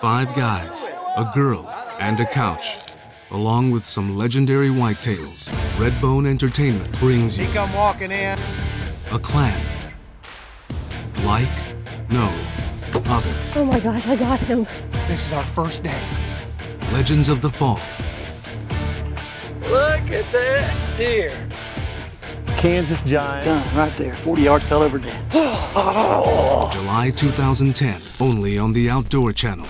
Five guys, a girl, and a couch. Along with some legendary whitetails, Redbone Entertainment brings you Come walking in. a clan. Like no other. Oh my gosh, I got him. This is our first day. Legends of the Fall. Look at that deer. Kansas Giant. Done, right there. 40 yards fell over dead. July 2010, only on the Outdoor Channel.